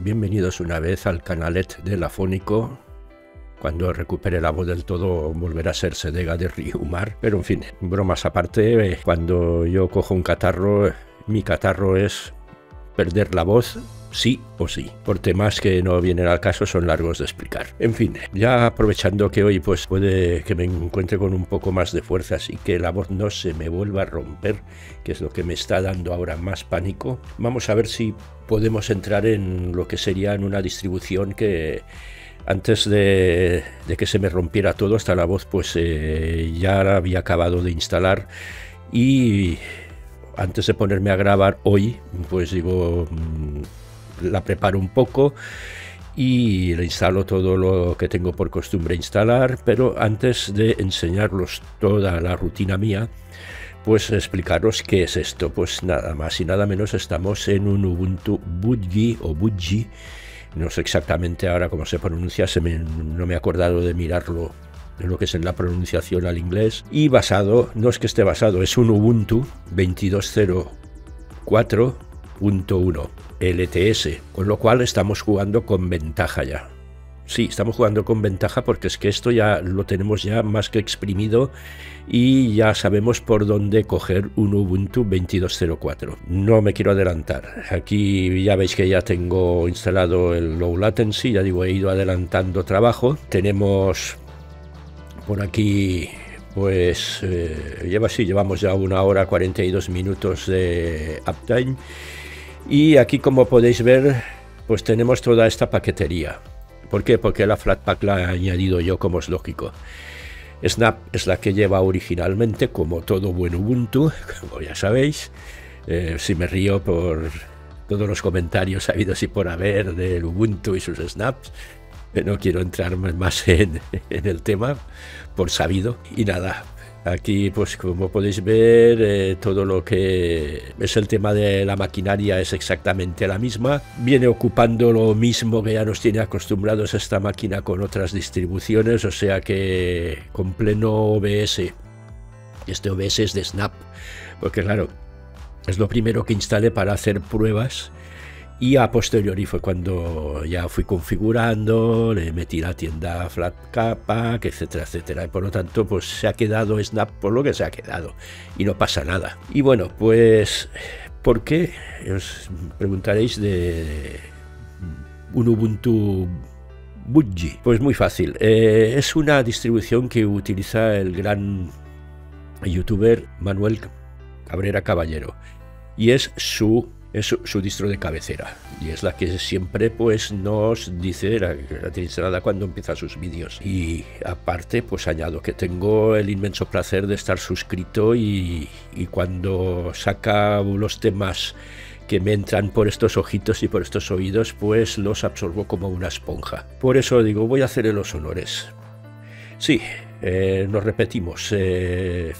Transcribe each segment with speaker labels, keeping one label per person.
Speaker 1: bienvenidos una vez al canalet de la Fónico. Cuando recupere la voz del todo volverá a ser Sedega de Riumar. Pero en fin, bromas aparte, eh, cuando yo cojo un catarro, mi catarro es perder la voz sí o sí. Por temas que no vienen al caso son largos de explicar. En fin, ya aprovechando que hoy pues puede que me encuentre con un poco más de fuerzas y que la voz no se me vuelva a romper, que es lo que me está dando ahora más pánico, vamos a ver si podemos entrar en lo que sería en una distribución que antes de, que se me rompiera todo, hasta la voz pues eh, ya la había acabado de instalar y antes de ponerme a grabar hoy, pues digo, mm, la preparo un poco y le instalo todo lo que tengo por costumbre instalar, pero antes de enseñaros toda la rutina mía, pues explicaros qué es esto. Pues nada más y nada menos estamos en un Ubuntu Budgie o Budgie, no sé exactamente ahora cómo se pronuncia, se no me he acordado de mirarlo de lo que es en la pronunciación al inglés, y basado, no es que esté basado, es un Ubuntu 22.04.1 LTS, con lo cual estamos jugando con ventaja ya. Sí, estamos jugando con ventaja porque es que esto ya lo tenemos ya más que exprimido y ya sabemos por dónde coger un Ubuntu 22.04. No me quiero adelantar. Aquí ya veis que ya tengo instalado el low latency, ya digo, he ido adelantando trabajo. Tenemos por aquí pues eh, lleva así, llevamos ya una hora 42 minutos de uptime y aquí como podéis ver, pues tenemos toda esta paquetería. ¿Por qué? Porque la Flatpak la he añadido yo como es lógico. Snap es la que lleva originalmente, como todo buen Ubuntu, como ya sabéis. Eh, si me río por todos los comentarios habidos y por haber del Ubuntu y sus snaps, eh, no quiero entrar más en, en el tema, por sabido. Y nada, Aquí, pues como podéis ver, eh, todo lo que es el tema de la maquinaria es exactamente la misma. Viene ocupando lo mismo que ya nos tiene acostumbrados esta máquina con otras distribuciones, o sea que con pleno OBS. Este OBS es de Snap, porque claro, es lo primero que instalé para hacer pruebas y a posteriori fue cuando ya fui configurando, le metí la tienda Flatpak, etcétera, etcétera. Y por lo tanto, pues se ha quedado Snap por lo que se ha quedado. Y no pasa nada. Y bueno, pues, ¿por qué? Os preguntaréis de un Ubuntu Budgie. Pues muy fácil. Eh, es una distribución que utiliza el gran youtuber Manuel Cabrera Caballero. Y es su es su, distro de cabecera. Y es la que siempre pues nos dice la, la cuando empieza sus vídeos. Y aparte pues añado que tengo el inmenso placer de estar suscrito y, y cuando saca los temas que me entran por estos ojitos y por estos oídos pues los absorbo como una esponja. Por eso digo voy a hacerle los honores. Sí eh, nos repetimos eh,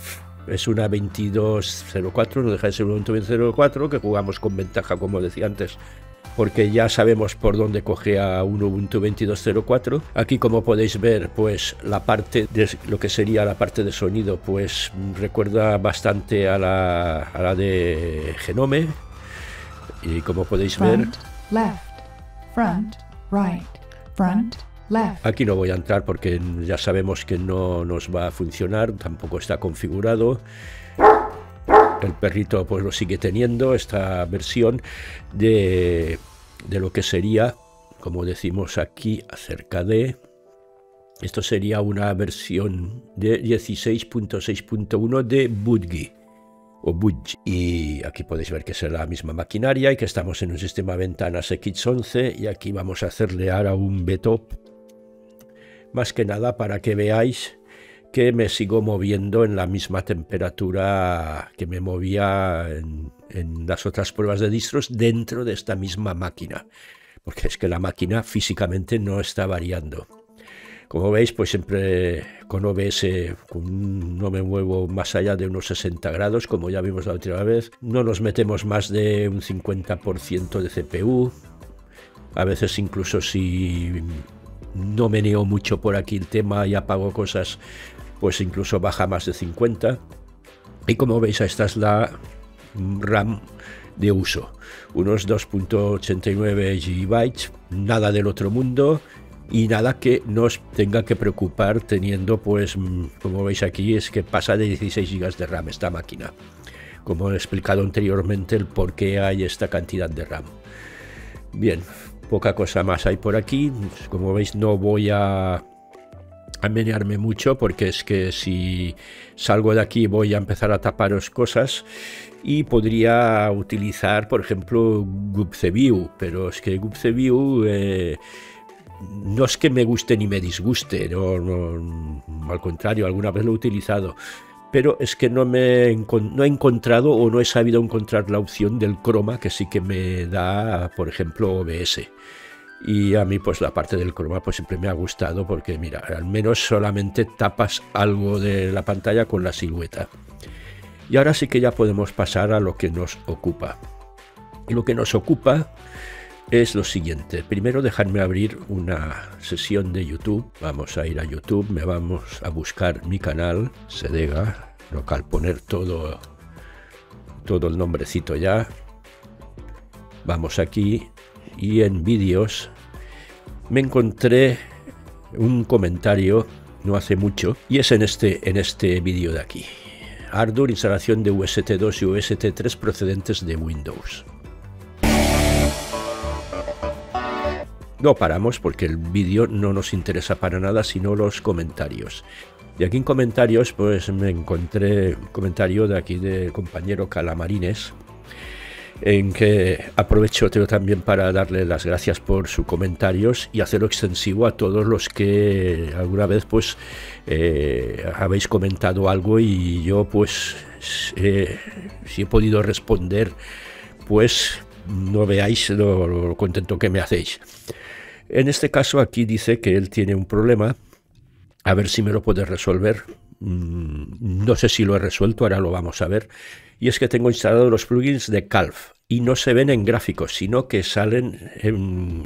Speaker 1: es una 2204, no deja de ser un 2204, que jugamos con ventaja, como decía antes, porque ya sabemos por dónde coge a un Ubuntu 2204. Aquí como podéis ver, pues la parte de lo que sería la parte de sonido, pues recuerda bastante a la, a la de Genome. Y como podéis ver... Left, front, right, front, Aquí no voy a entrar porque ya sabemos que no nos va a funcionar, tampoco está configurado. El perrito pues lo sigue teniendo, esta versión de, de lo que sería, como decimos aquí, acerca de... Esto sería una versión de 16.6.1 de Budgie o. Y aquí podéis ver que es la misma maquinaria y que estamos en un sistema de ventanas X11 y aquí vamos a hacerle ahora un betop más que nada para que veáis que me sigo moviendo en la misma temperatura que me movía en, las otras pruebas de distros dentro de esta misma máquina, porque es que la máquina físicamente no está variando. Como veis, pues siempre con OBS no me muevo más allá de unos 60 grados, como ya vimos la última vez. No nos metemos más de un 50% de CPU. A veces incluso si no meneo mucho por aquí el tema y apago cosas, pues incluso baja más de 50. Y como veis, esta es la RAM de uso. Unos 2.89 GB, nada del otro mundo y nada que nos tenga que preocupar teniendo pues mm, como veis aquí es que pasa de 16 GB de RAM esta máquina como he explicado anteriormente el por qué hay esta cantidad de RAM bien poca cosa más hay por aquí. Como veis no voy a a menearme mucho porque es que si salgo de aquí voy a empezar a taparos cosas y podría utilizar por ejemplo GubCView pero es que GubCView eh, no es que me guste ni me disguste, no, al contrario, alguna vez lo he utilizado, pero es que no, me no he encontrado o no he sabido encontrar la opción del croma que sí que me da, por ejemplo, OBS. Y a mí pues la parte del croma pues siempre me ha gustado porque mira, al menos solamente tapas algo de la pantalla con la silueta. Y ahora sí que ya podemos pasar a lo que nos ocupa. Lo que nos ocupa es lo siguiente. Primero dejadme abrir una sesión de YouTube. Vamos a ir a YouTube, me vamos a buscar mi canal, Sedega, local, poner todo, todo el nombrecito ya. Vamos aquí y en vídeos me encontré un comentario no hace mucho y es en este, en este vídeo de aquí. Ardour instalación de UST2 y UST3 procedentes de Windows. No paramos porque el vídeo no nos interesa para nada, sino los comentarios. Y aquí en comentarios, pues me encontré un comentario de aquí del compañero Calamarines, en que aprovecho también para darle las gracias por sus comentarios y hacerlo extensivo a todos los que alguna vez pues eh, habéis comentado algo y yo pues eh, si he podido responder pues no veáis lo contento que me hacéis. En este caso aquí dice que él tiene un problema, a ver si me lo puede resolver. Mm, no sé si lo he resuelto, ahora lo vamos a ver. Y es que tengo instalado los plugins de Calf y no se ven en gráficos, sino que salen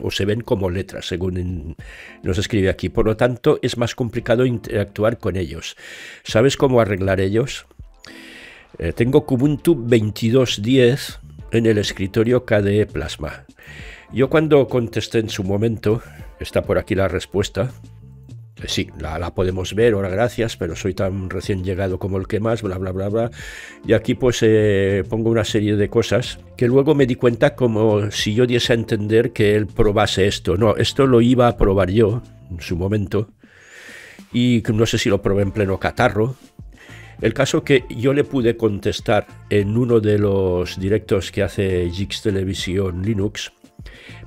Speaker 1: o se ven como letras, según nos escribe aquí. Por lo tanto, es más complicado interactuar con ellos. ¿Sabes cómo arreglar ellos? Eh, tengo Kubuntu 22.10 en el escritorio KDE Plasma. Yo cuando contesté en su momento, está por aquí la respuesta, eh, sí, la, podemos ver, ahora gracias, pero soy tan recién llegado como el que más, bla, bla, bla, bla. Y aquí pues eh, pongo una serie de cosas que luego me di cuenta como si yo diese a entender que él probase esto. No, esto lo iba a probar yo en su momento y no sé si lo probé en pleno catarro. El caso que yo le pude contestar en uno de los directos que hace Jix Televisión Linux,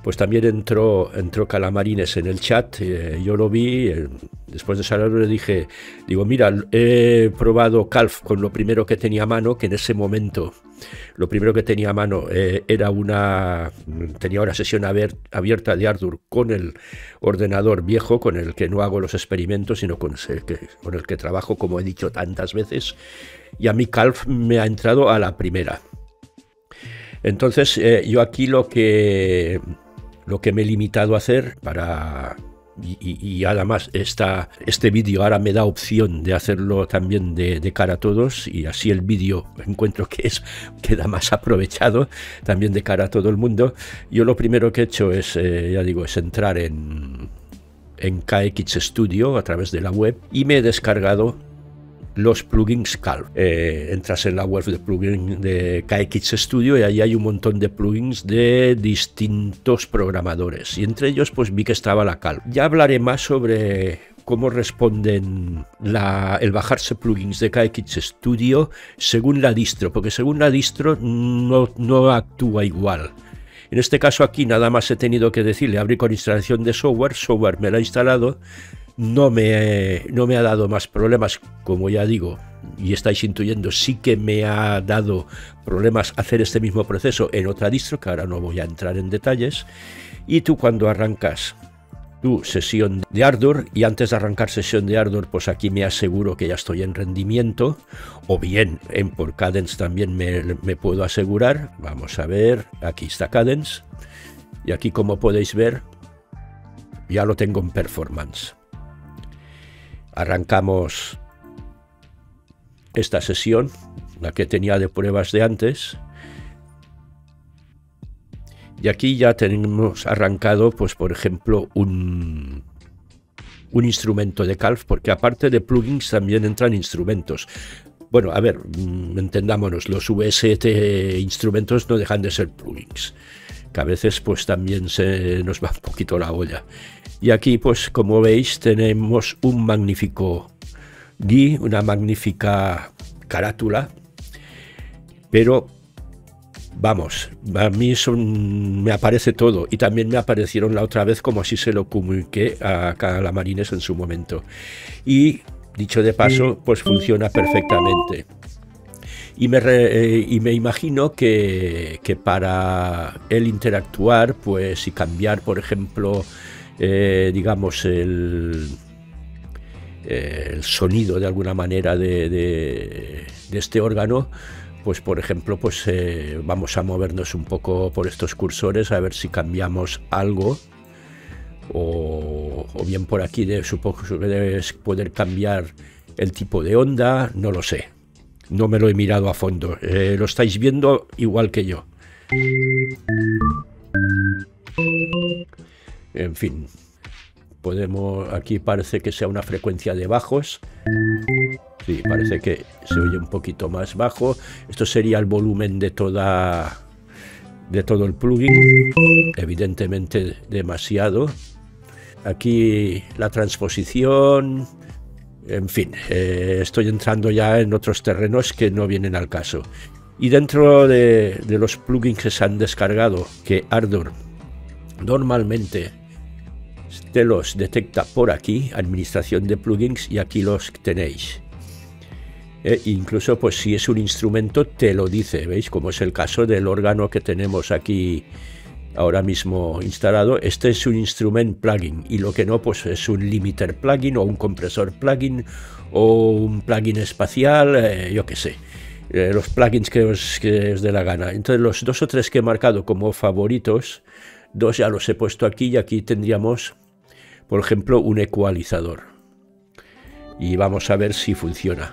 Speaker 1: pues también entró, Calamarines en el chat, eh, yo lo vi, eh, después de saberlo le dije, digo, mira, he probado Calf con lo primero que tenía a mano, que en ese momento lo primero que tenía a mano eh, era una, tenía una sesión abierta de Ardour con el ordenador viejo, con el que no hago los experimentos, sino con el que, con el que trabajo, como he dicho tantas veces, y a mí Calf me ha entrado a la primera. Entonces, yo aquí lo que lo que me he limitado a hacer para y, además esta, este vídeo ahora me da opción de hacerlo también de, cara a todos y así el vídeo encuentro que es queda más aprovechado también de cara a todo el mundo. Yo lo primero que he hecho es, eh, ya digo, es entrar en, en KX Studio a través de la web y me he descargado los plugins Calf. Eh, entras en la web de plugins de KX Studio y ahí hay un montón de plugins de distintos programadores y entre ellos pues vi que estaba la Calf. Ya hablaré más sobre cómo responden el bajarse plugins de KX Studio según la distro, porque según la distro no, actúa igual. En este caso aquí nada más he tenido que decirle abrir con instalación de software, software me lo ha instalado, no me, no me ha dado más problemas, como ya digo, y estáis intuyendo, sí que me ha dado problemas hacer este mismo proceso en otra distro, que ahora no voy a entrar en detalles. Y tú cuando arrancas tu sesión de Ardor y antes de arrancar sesión de Ardor, pues aquí me aseguro que ya estoy en rendimiento, o bien en por Cadence también me, me puedo asegurar. Vamos a ver, aquí está Cadence, y aquí como podéis ver, ya lo tengo en performance. Arrancamos esta sesión, la que tenía de pruebas de antes, Y aquí ya tenemos arrancado, pues por ejemplo, un, un instrumento de Calf, porque aparte de plugins también entran instrumentos. Bueno, a ver, mm, entendámonos, los VST instrumentos no dejan de ser plugins, que a veces pues también se nos va un poquito la olla. Y aquí pues como veis tenemos un magnífico GUI, una magnífica carátula, pero vamos, a mí me aparece todo y también me aparecieron la otra vez como así se lo comuniqué a, la Marines en su momento. Y dicho de paso, pues funciona perfectamente. Y me, eh, y me imagino que, para el interactuar, pues y cambiar, por ejemplo, eh, digamos, el, eh, el sonido de alguna manera de, de, este órgano, pues por ejemplo, pues vamos a movernos un poco por estos cursores a ver si cambiamos algo. O, bien por aquí de, supongo debes poder cambiar el tipo de onda, no lo sé. No me lo he mirado a fondo. Eh, lo estáis viendo igual que yo. En fin, podemos aquí parece que sea una frecuencia de bajos. Sí parece que se oye un poquito más bajo. Esto sería el volumen de toda de todo el plugin. Evidentemente demasiado. Aquí la transposición en fin eh, estoy entrando ya en otros terrenos que no vienen al caso y dentro de, los plugins que se han descargado que Ardor normalmente te los detecta por aquí, administración de plugins, y aquí los tenéis. E incluso pues si es un instrumento te lo dice, ¿veis? Como es el caso del órgano que tenemos aquí ahora mismo instalado. Este es un instrument plugin y lo que no pues es un limiter plugin o un compresor plugin o un plugin espacial, eh, yo qué sé. Eh, los plugins que os, que os dé la gana. Entonces los dos o tres que he marcado como favoritos, dos ya los he puesto aquí y aquí tendríamos por ejemplo, un ecualizador. Y vamos a ver si funciona.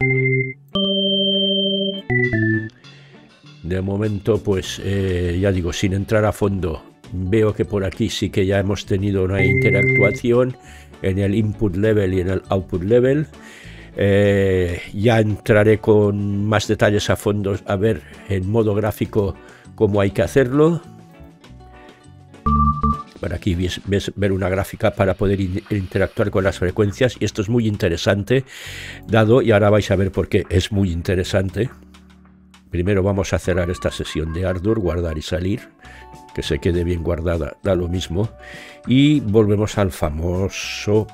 Speaker 1: De momento, pues eh, ya digo, sin entrar a fondo, veo que por aquí sí que ya hemos tenido una interactuación en el input level y en el output level. Eh, ya entraré con más detalles a fondo a ver en modo gráfico cómo hay que hacerlo. Por aquí ves, ver una gráfica para poder interactuar con las frecuencias y esto es muy interesante, dado, y ahora vais a ver por qué es muy interesante. Primero vamos a cerrar esta sesión de Ardour, guardar y salir, que se quede bien guardada, da lo mismo. Y volvemos al famoso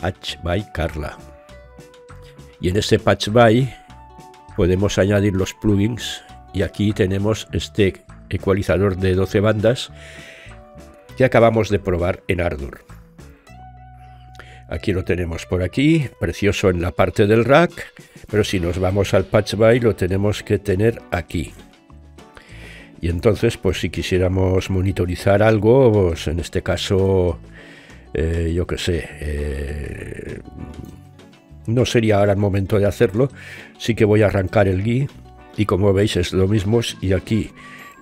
Speaker 1: Patch by Carla. Y en este Patch by podemos añadir los plugins y aquí tenemos este ecualizador de 12 bandas que acabamos de probar en Ardour. Aquí lo tenemos por aquí, precioso en la parte del rack, pero si nos vamos al patch by lo tenemos que tener aquí. Y entonces, pues si quisiéramos monitorizar algo, pues en este caso, eh, yo qué sé, eh, no sería ahora el momento de hacerlo, sí que voy a arrancar el GUI y como veis es lo mismo y aquí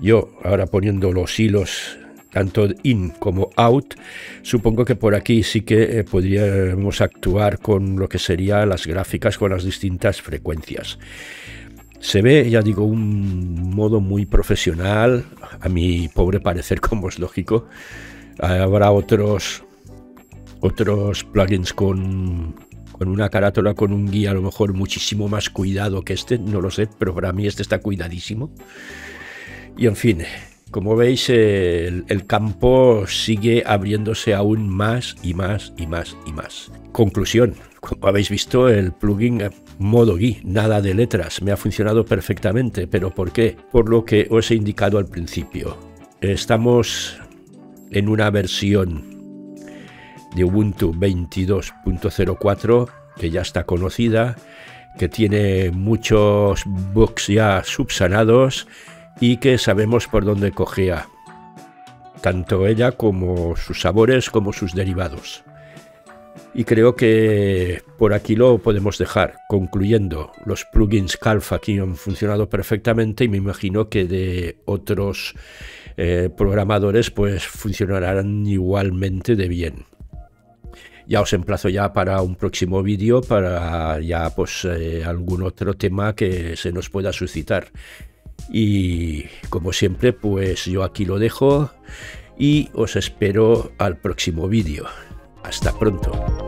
Speaker 1: yo ahora poniendo los hilos tanto in como out, supongo que por aquí sí que eh, podríamos actuar con lo que serían las gráficas con las distintas frecuencias. Se ve, ya digo, un modo muy profesional, a mi pobre parecer, como es lógico. Habrá otros, otros plugins con, con una carátula, con un guía a lo mejor muchísimo más cuidado que este, no lo sé, pero para mí este está cuidadísimo. Y en fin, como veis, el, campo sigue abriéndose aún más y más y más y más. Conclusión, como habéis visto, el plugin modo GUI, nada de letras, me ha funcionado perfectamente. ¿Pero por qué? Por lo que os he indicado al principio. Estamos en una versión de Ubuntu 22.04 que ya está conocida, que tiene muchos bugs ya subsanados y que sabemos por dónde cogea, tanto ella como sus sabores como sus derivados. Y creo que por aquí lo podemos dejar. Concluyendo, los plugins Calf aquí han funcionado perfectamente y me imagino que de otros eh, programadores pues funcionarán igualmente de bien. Ya os emplazo ya para un próximo vídeo, para ya pues eh, algún otro tema que se nos pueda suscitar. Y como siempre, pues yo aquí lo dejo y os espero al próximo vídeo. Hasta pronto.